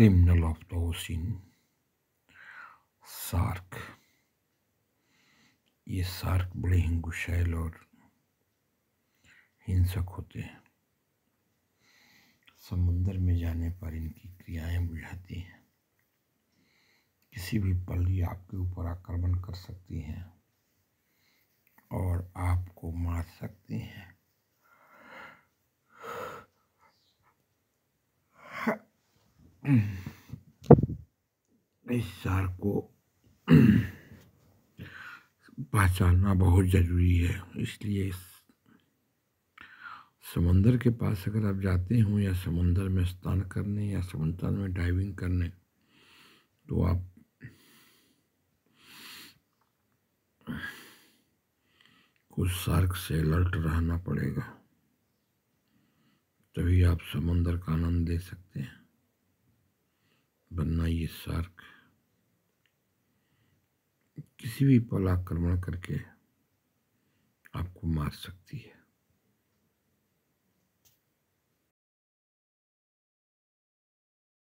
criminal of the ocean shark ये SAARC बड़े ही गुशैल और हिंसक होते हैं। समुद्र में जाने पर इनकी क्रियाएँ बुझाती हैं। किसी भी पल ये आपके ऊपर आक्रमण कर सकती हैं और आपको मार सकती हैं। इस सार को पहचानना बहुत ज़रूरी है। इसलिए समंदर के पास अगर आप जाते हो या समंदर में स्नान करने या समंदर में डाइविंग करने तो आप कुछ सार्क से अलर्ट रहना पड़ेगा। तभी आप समंदर का आनंद ले सकते हैं। वरना ये सार्क। किसी भी पल आक्रमण करके आपको मार सकती है।